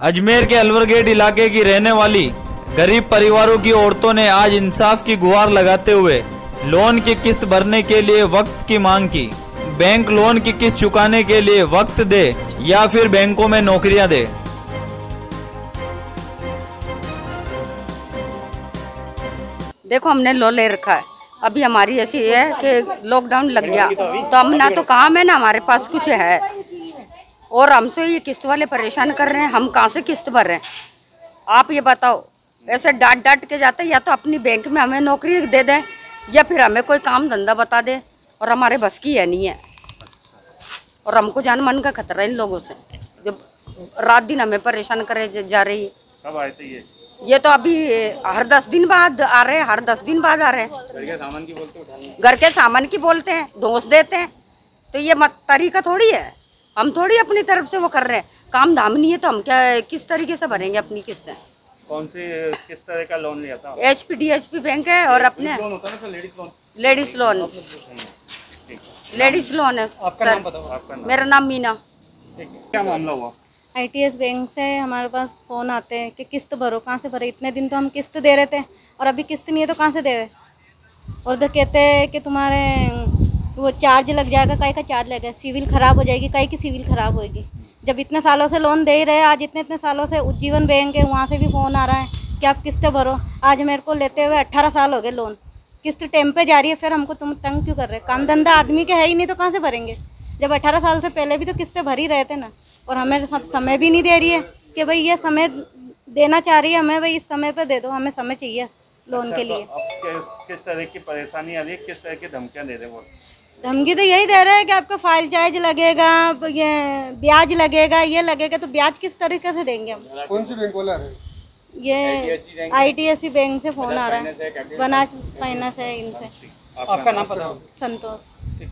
अजमेर के अलवर गेट इलाके की रहने वाली गरीब परिवारों की औरतों ने आज इंसाफ की गुहार लगाते हुए लोन की किस्त भरने के लिए वक्त की मांग की। बैंक लोन की किस्त चुकाने के लिए वक्त दे या फिर बैंकों में नौकरियाँ दे। देखो, हमने लोन ले रखा है। अभी हमारी ऐसी है कि लॉकडाउन लग गया। तो हम ना तो काम है ना हमारे पास कुछ है। और हमसे ये किस्त वाले परेशान कर रहे हैं हम कहाँ से किस्त भर रहे हैं? आप ये बताओ ऐसे डांट डांट के जाते या तो अपनी बैंक में हमें नौकरी दे दें या फिर हमें कोई काम धंधा बता दे और हमारे बस की है नहीं है? और हमको जान मन का खतरा है इन लोगों से जब रात दिन हमें परेशान करे जा रही है। कब आए थे ये? ये तो अभी हर दस दिन बाद आ रहे हैं हर दस दिन बाद आ रहे हैं। घर के सामान की बोलते उठाने घर के सामान की बोलते हैं दोष देते हैं। तो ये मत तरीका थोड़ी है। हम थोड़ी अपनी तरफ़ से वो कर रहे हैं। काम धाम नहीं है तो हम क्या किस तरीके से भरेंगे अपनी किस्तें? कौन से किस तरह का लोन लिया था? H P D H P bank है और अपने है लेडीज़ लोन लेडीज़ लोन ठीक लेडीज़ लोन है आपका नाम बताओ आपका नाम। मेरा नाम मीना। ठीक है। क्या मामला हुआ? आईटीएस बैंक से हमारे पास फ़ोन आते हैं कि किस्त भरो कहाँ से भरे? इतने दिन तो हम किस्त दे रहे थे और अभी किस्त नहीं है तो कहाँ से देवे? और उधर कहते हैं कि तुम्हारे वो चार्ज लग जाएगा कहीं का चार्ज लगेगा सिविल ख़राब हो जाएगी कहीं की सिविल ख़राब होगी जब इतने सालों से लोन दे ही रहे आज इतने इतने सालों से उज्जीवन बैंक है वहाँ से भी फ़ोन आ रहा है कि आप किस्तें भरो। आज मेरे को लेते हुए अट्ठारह साल हो गए लोन किस्त टाइम पे जा रही है फिर हमको तुम तंग क्यों कर रहे काम धंधा आदमी के है ही नहीं तो कहाँ से भरेंगे? जब अट्ठारह साल से पहले भी तो किस्तें भर ही रहे थे ना और हमें सब समय भी नहीं दे रही है कि भाई ये समय देना चाह रही है हमें भाई इस समय पर दे दो हमें समय चाहिए लोन के लिए। तो किस तरह की परेशानी आ रही है? किस तरह की धमकियाँ दे रहे हैं वो? धमकी तो यही दे रहे हैं कि आपका फ़ाइल चार्ज लगेगा ये ब्याज लगेगा ये लगेगा तो ब्याज किस तरीके से देंगे हम? कौन सी बैंक बोला है? ये I T I C bank से फ़ोन आ रहा है। बनाज फाइनेंस है इनसे। आपका नाम पता संतोष।